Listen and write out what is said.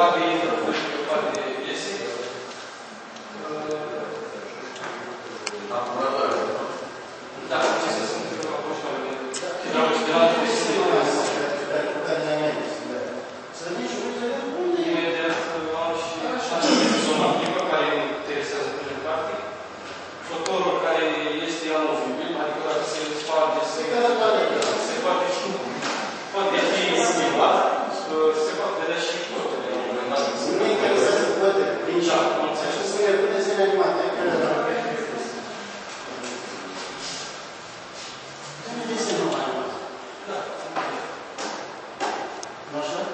probabil intră până și pe parte de piese. Da, da, să Da, că am fost mai bine. Dar și de alte Da, Să nici uite de unde e. De uh, am și șase zona primă care interesează pe parte. Fotorul care este anofibil, Można?